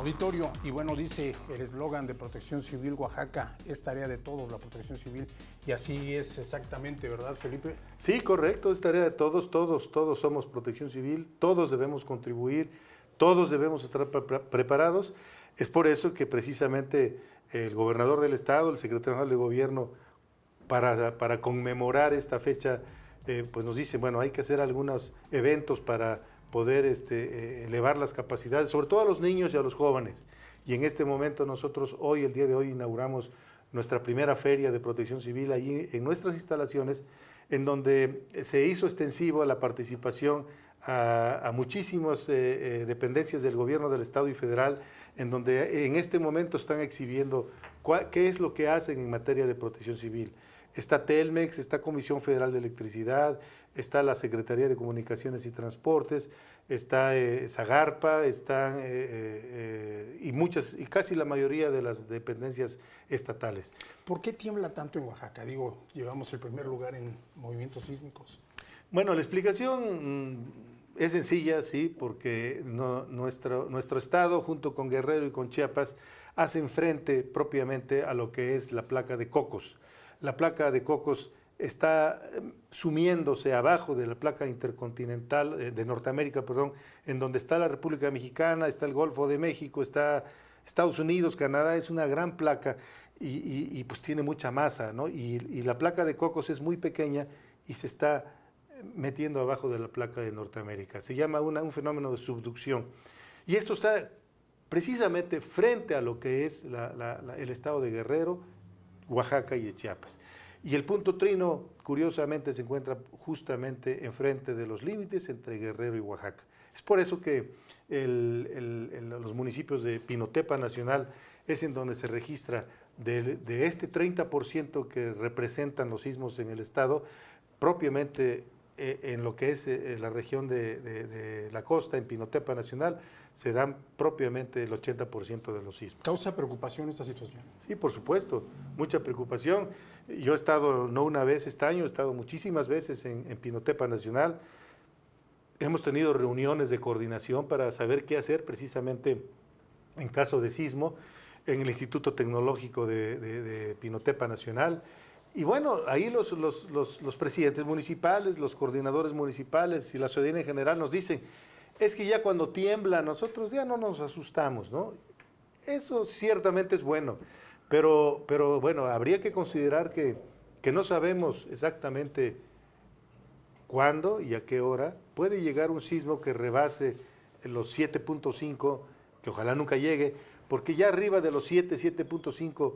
Auditorio, y bueno, dice el eslogan de Protección Civil Oaxaca, es tarea de todos la protección civil, y así es exactamente, ¿verdad, Felipe? Sí, correcto, es tarea de todos, todos, todos somos protección civil, todos debemos contribuir, todos debemos estar preparados. Es por eso que precisamente el gobernador del estado, el secretario general de gobierno, para, para conmemorar esta fecha, eh, pues nos dice, bueno, hay que hacer algunos eventos para poder este, eh, elevar las capacidades, sobre todo a los niños y a los jóvenes. Y en este momento nosotros hoy, el día de hoy, inauguramos nuestra primera feria de protección civil ahí en nuestras instalaciones, en donde se hizo extensivo la participación a, muchísimas eh, eh, dependencias del gobierno del Estado y federal, en donde en este momento están exhibiendo qué es lo que hacen en materia de protección civil. Está Telmex, está Comisión Federal de Electricidad, está la Secretaría de Comunicaciones y Transportes, está eh, Zagarpa, están eh, eh, y muchas, y casi la mayoría de las dependencias estatales. ¿Por qué tiembla tanto en Oaxaca? Digo, llevamos el primer lugar en movimientos sísmicos. Bueno, la explicación mm, es sencilla, sí, porque nuestro, nuestro estado, junto con Guerrero y con Chiapas, hacen frente propiamente a lo que es la placa de Cocos. La placa de Cocos está em, sumiéndose abajo de la placa intercontinental eh, de Norteamérica, perdón, en donde está la República Mexicana, está el Golfo de México, está Estados Unidos, Canadá, es una gran placa y, pues tiene mucha masa, ¿no? Y, la placa de Cocos es muy pequeña y se está eh, metiendo abajo de la placa de Norteamérica. Se llama un fenómeno de subducción. Y esto está precisamente frente a lo que es el estado de Guerrero, Oaxaca y Chiapas. Y el punto trino, curiosamente, se encuentra justamente enfrente de los límites entre Guerrero y Oaxaca. Es por eso que los municipios de Pinotepa Nacional es en donde se registra de, este 30% que representan los sismos en el estado, propiamente en lo que es eh, la región de, la costa, en Pinotepa Nacional, se dan propiamente el 80% de los sismos. ¿Causa preocupación esta situación? Sí, por supuesto, mucha preocupación. Yo he estado no una vez este año, he estado muchísimas veces en, Pinotepa Nacional. Hemos tenido reuniones de coordinación para saber qué hacer precisamente en caso de sismo en el Instituto Tecnológico de, Pinotepa Nacional. Y bueno, ahí los, los, presidentes municipales, los coordinadores municipales y la ciudadanía en general nos dicen, es que ya cuando tiembla nosotros ya no nos asustamos, ¿no? Eso ciertamente es bueno. Pero, pero bueno, habría que considerar que, no sabemos exactamente cuándo y a qué hora puede llegar un sismo que rebase los 7.5, que ojalá nunca llegue, porque ya arriba de los 7, 7.5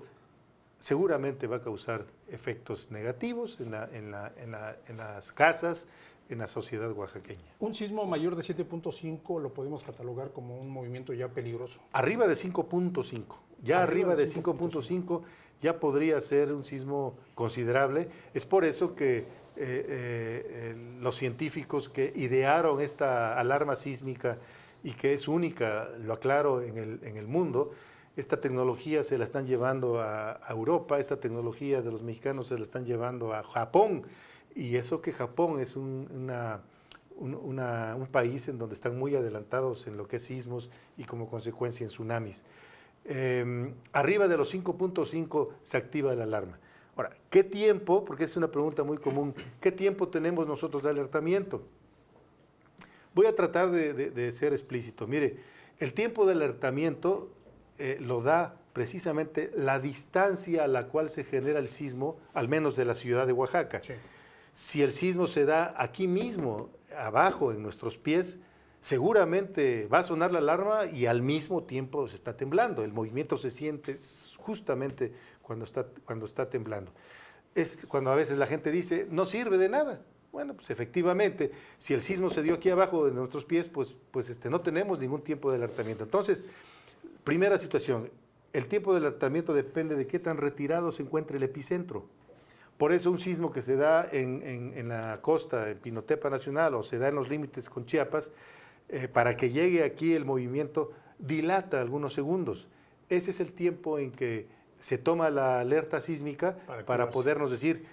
seguramente va a causar efectos negativos en, en las casas, en la sociedad oaxaqueña. Un sismo mayor de 7.5 lo podemos catalogar como un movimiento ya peligroso. Arriba de 5.5. Ya arriba, de 5.5 ya podría ser un sismo considerable. Es por eso que eh, eh, los científicos que idearon esta alarma sísmica y que es única, lo aclaro, en el, en el mundo, esta tecnología se la están llevando a, Europa, esta tecnología de los mexicanos se la están llevando a Japón, y eso que Japón es un, país en donde están muy adelantados en lo que es sismos y como consecuencia en tsunamis. Em, arriba de los 5.5 se activa la alarma. Ahora, ¿qué tiempo? Porque es una pregunta muy común. ¿Qué tiempo tenemos nosotros de alertamiento? Voy a tratar de, ser explícito. Mire, el tiempo de alertamiento eh, lo da precisamente la distancia a la cual se genera el sismo, al menos de la ciudad de Oaxaca. Si el sismo se da aquí mismo, abajo, en nuestros pies, seguramente va a sonar la alarma y al mismo tiempo se está temblando. El movimiento se siente justamente cuando está, cuando está temblando. Es cuando a veces la gente dice, no sirve de nada. Bueno, pues efectivamente, si el sismo se dio aquí abajo de nuestros pies, pues, pues este, no tenemos ningún tiempo de alertamiento. Entonces, primera situación, el tiempo de alertamiento depende de qué tan retirado se encuentre el epicentro. Por eso un sismo que se da en, en la costa, en Pinotepa Nacional, o se da en los límites con Chiapas, eh, para que llegue aquí el movimiento dilata algunos segundos. Ese es el tiempo en que se toma la alerta sísmica para, podernos decir,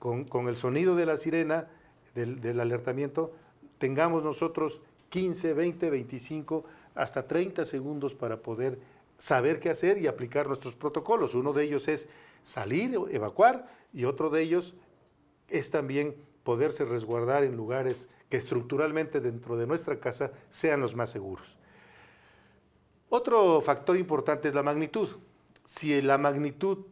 con, el sonido de la sirena, del, alertamiento, tengamos nosotros 15, 20, 25 hasta 30 segundos para poder saber qué hacer y aplicar nuestros protocolos. Uno de ellos es salir, evacuar, y otro de ellos es también poderse resguardar en lugares que estructuralmente dentro de nuestra casa sean los más seguros. Otro factor importante es la magnitud. Si la magnitud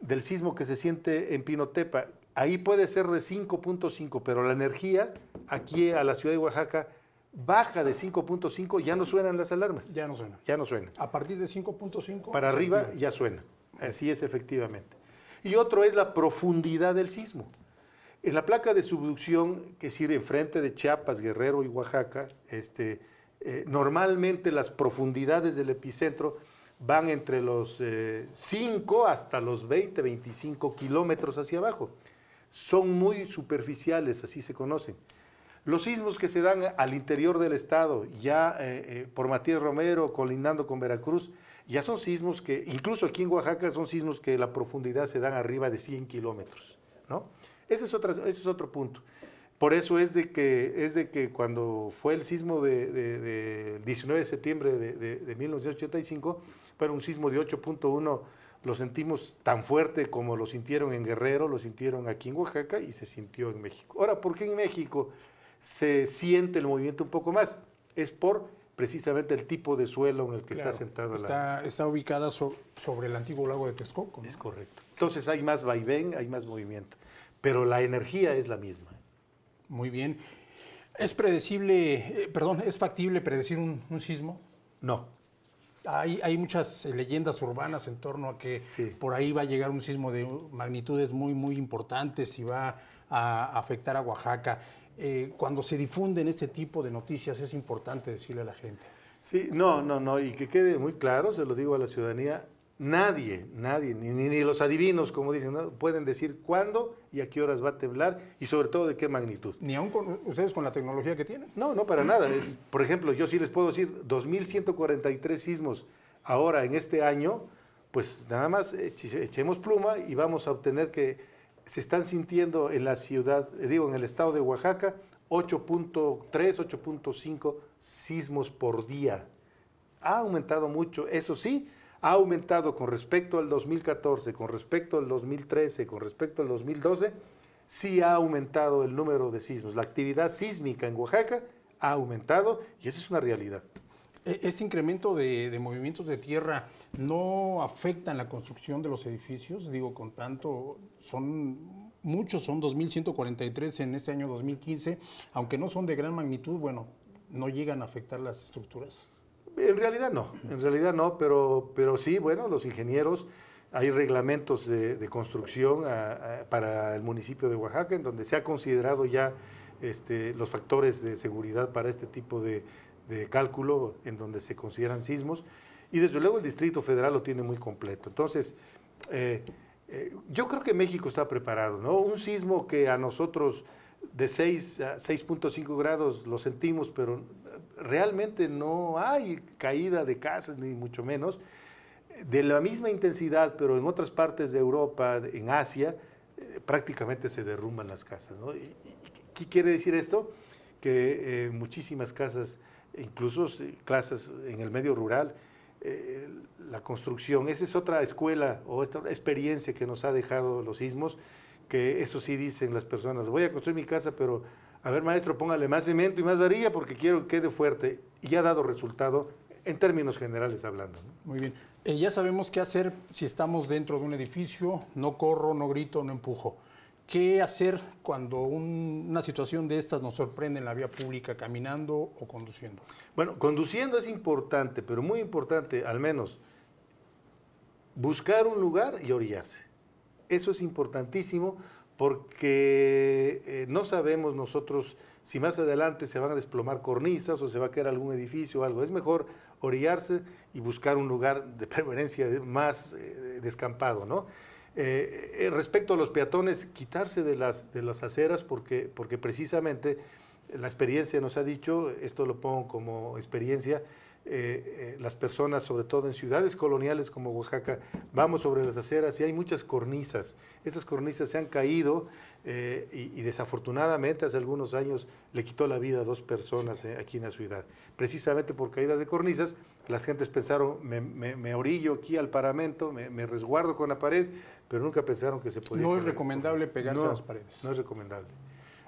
del sismo que se siente en Pinotepa, ahí puede ser de 5.5, pero la energía aquí a la ciudad de Oaxaca baja de 5.5, ya no suenan las alarmas. Ya no suena. Ya no suena. A partir de 5.5. Para arriba ya suena. Así es efectivamente. Y otro es la profundidad del sismo. En la placa de subducción que sirve enfrente de Chiapas, Guerrero y Oaxaca, este, eh, normalmente las profundidades del epicentro van entre los 5 eh, hasta los 20, 25 kilómetros hacia abajo. Son muy superficiales, así se conocen. Los sismos que se dan al interior del estado, ya eh, por Matías Romero, colindando con Veracruz, ya son sismos que, incluso aquí en Oaxaca, son sismos que la profundidad se dan arriba de 100 kilómetros. ¿no? Ese, es ese es otro punto. Por eso es de que, es de que cuando fue el sismo de, 19 de septiembre de, 1985, fue un sismo de 8.1, lo sentimos tan fuerte como lo sintieron en Guerrero, lo sintieron aquí en Oaxaca y se sintió en México. Ahora, ¿por qué en México se siente el movimiento un poco más? Es por precisamente el tipo de suelo en el que está sentado está, Está ubicada sobre el antiguo lago de Texcoco. Es correcto. Entonces hay más vaivén, hay más movimiento, pero la energía es la misma. Muy bien. ¿Es predecible, eh, perdón, es factible predecir un, sismo? No. Hay, hay, muchas eh, leyendas urbanas en torno a que por ahí va a llegar un sismo de magnitudes muy, muy importantes y va a afectar a Oaxaca. Eh, cuando se difunden este tipo de noticias es importante decirle a la gente. Sí, no, no, no, y que quede muy claro, se lo digo a la ciudadanía, Nadie, nadie, ni, ni, los adivinos, como dicen, pueden decir cuándo y a qué horas va a temblar y sobre todo de qué magnitud. Ni aún con, ustedes con la tecnología que tienen. No, no, para nada. Es, por ejemplo, yo sí les puedo decir 2.143 sismos ahora en este año, pues nada más echemos pluma y vamos a obtener que se están sintiendo en la ciudad, eh, digo, en el estado de Oaxaca, 8.3, 8.5 sismos por día. Ha aumentado mucho, eso sí, ha aumentado con respecto al 2014, con respecto al 2013, con respecto al 2012, sí ha aumentado el número de sismos. La actividad sísmica en Oaxaca ha aumentado y eso es una realidad. ¿Este incremento de, movimientos de tierra no afecta en la construcción de los edificios? Digo, con tanto, son muchos, son 2.143 en este año 2015, aunque no son de gran magnitud, bueno, no llegan a afectar las estructuras. En realidad no, en realidad no, pero, pero sí, bueno, los ingenieros, hay reglamentos de, construcción para el municipio de Oaxaca en donde se ha considerado ya este, los factores de seguridad para este tipo de, cálculo, en donde se consideran sismos, y desde luego el Distrito Federal lo tiene muy completo. Entonces, eh, eh, yo creo que México está preparado, ¿no? Un sismo que a nosotros de 6 a 6.5 grados lo sentimos, pero realmente no hay caída de casas, ni mucho menos. De la misma intensidad, pero en otras partes de Europa, en Asia, eh, prácticamente se derrumban las casas. ¿Qué quiere decir esto? Que eh, muchísimas casas, incluso casas en el medio rural, eh, la construcción, esa es otra escuela o esta experiencia que nos ha dejado los sismos, que eso sí dicen las personas, voy a construir mi casa, pero a ver maestro, póngale más cemento y más varilla porque quiero que quede fuerte. Y ha dado resultado en términos generales hablando. Muy bien. Eh, ya sabemos qué hacer si estamos dentro de un edificio, no corro, no grito, no empujo. ¿Qué hacer cuando una situación de estas nos sorprende en la vía pública, caminando o conduciendo? Bueno, conduciendo es importante, pero muy importante, al menos, buscar un lugar y orillarse. Eso es importantísimo porque eh, no sabemos nosotros si más adelante se van a desplomar cornisas o se va a caer algún edificio o algo. Es mejor orillarse y buscar un lugar de preferencia más eh, descampado, ¿no? Eh, respecto a los peatones, quitarse de las, de las aceras porque, porque precisamente la experiencia nos ha dicho, esto lo pongo como experiencia, eh, las personas, sobre todo en ciudades coloniales como Oaxaca, vamos sobre las aceras y hay muchas cornisas. Esas cornisas se han caído y, desafortunadamente hace algunos años le quitó la vida a dos personas aquí en la ciudad. Precisamente por caída de cornisas, las gentes pensaron, me, orillo aquí al paramento, me, resguardo con la pared, pero nunca pensaron que se podía... No es recomendable pegarse a las paredes. No es recomendable.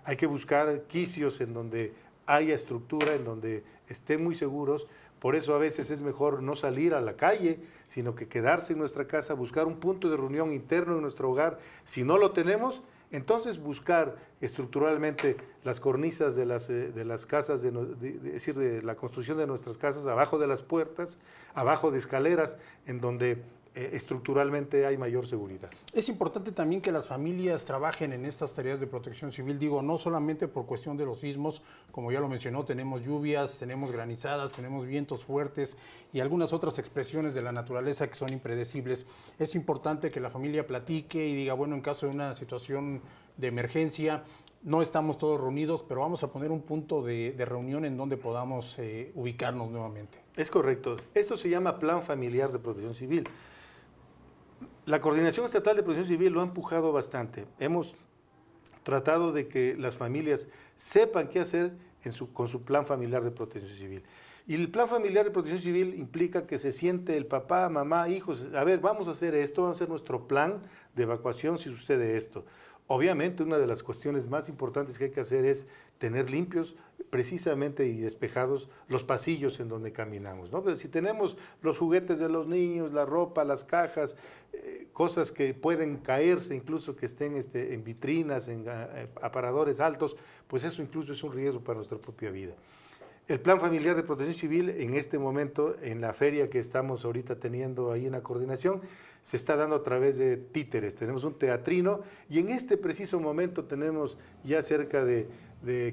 Hay que buscar quicios en donde haya estructura, en donde estén muy seguros. Por eso a veces es mejor no salir a la calle, sino que quedarse en nuestra casa, buscar un punto de reunión interno en nuestro hogar. Si no lo tenemos, entonces buscar estructuralmente las cornisas de las, eh, de las casas, de, decir, de la construcción de nuestras casas, abajo de las puertas, abajo de escaleras, en donde eh, estructuralmente hay mayor seguridad. Es importante también que las familias trabajen en estas tareas de protección civil, digo, no solamente por cuestión de los sismos, como ya lo mencionó, tenemos lluvias, tenemos granizadas, tenemos vientos fuertes y algunas otras expresiones de la naturaleza que son impredecibles. Es importante que la familia platique y diga, bueno, en caso de una situación de emergencia, no estamos todos reunidos, pero vamos a poner un punto de, reunión en donde podamos eh, ubicarnos nuevamente. Es correcto. Esto se llama Plan Familiar de Protección Civil. La Coordinación Estatal de Protección Civil lo ha empujado bastante. Hemos tratado de que las familias sepan qué hacer con su plan familiar de protección civil. Y el plan familiar de protección civil implica que se siente el papá, mamá, hijos, a ver, vamos a hacer esto, vamos a hacer nuestro plan de evacuación si sucede esto. Obviamente una de las cuestiones más importantes que hay que hacer es tener limpios precisamente y despejados los pasillos en donde caminamos. ¿no? Pero si tenemos los juguetes de los niños, la ropa, las cajas, eh, cosas que pueden caerse, incluso que estén este, en vitrinas, en eh, aparadores altos, pues eso incluso es un riesgo para nuestra propia vida. El Plan Familiar de Protección Civil en este momento, en la feria que estamos ahorita teniendo ahí en la coordinación, se está dando a través de títeres. Tenemos un teatrino y en este preciso momento tenemos ya cerca de,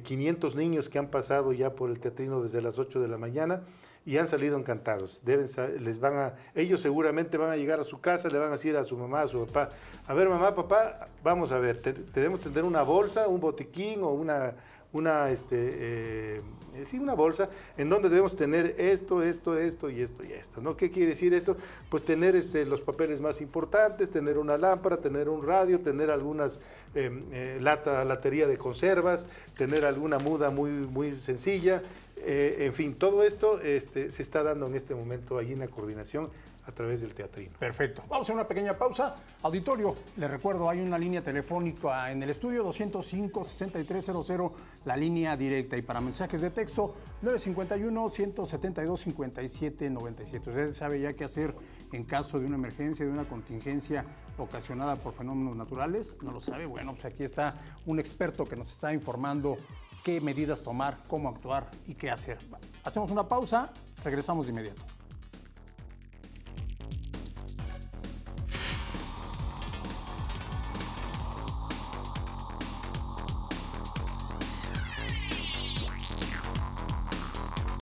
500 niños que han pasado ya por el teatrino desde las 8 de la mañana y han salido encantados. Deben, les van a, ellos seguramente van a llegar a su casa, le van a decir a su mamá, a su papá, a ver mamá, papá, vamos a ver, tenemos que tener una bolsa, un botiquín o una, una este, eh, eh, sí, una bolsa en donde debemos tener esto, esto, esto y esto y esto. ¿no? ¿Qué quiere decir eso? Pues tener este, los papeles más importantes, tener una lámpara, tener un radio, tener algunas em, eh, lata, latería de conservas, tener alguna muda muy, muy sencilla. Eh, en fin, todo esto este, se está dando en este momento allí en la coordinación a través del teatrino. Perfecto. Vamos a una pequeña pausa. Auditorio, les recuerdo, hay una línea telefónica en el estudio 205-6300, la línea directa. Y para mensajes de texto, 951-172-5797. Usted sabe ya qué hacer en caso de una emergencia, de una contingencia ocasionada por fenómenos naturales. ¿No lo sabe? Bueno, pues aquí está un experto que nos está informando qué medidas tomar, cómo actuar y qué hacer. Hacemos una pausa, regresamos de inmediato.